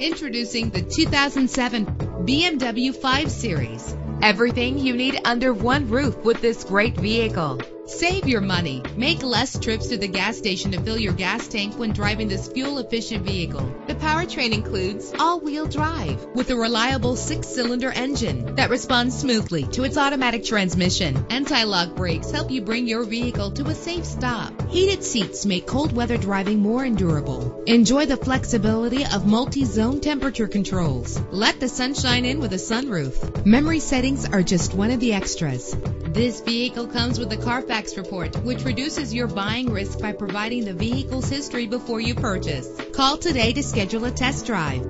Introducing the 2007 BMW 5 Series. Everything you need under one roof with this great vehicle. Save your money. Make less trips to the gas station to fill your gas tank when driving this fuel-efficient vehicle. The powertrain includes all-wheel drive with a reliable six-cylinder engine that responds smoothly to its automatic transmission. Anti-lock brakes help you bring your vehicle to a safe stop. Heated seats make cold weather driving more endurable. Enjoy the flexibility of multi-zone temperature controls. Let the sunshine in with a sunroof. Memory settings are just one of the extras. This vehicle comes with a Carfax report, which reduces your buying risk by providing the vehicle's history before you purchase. Call today to schedule a test drive.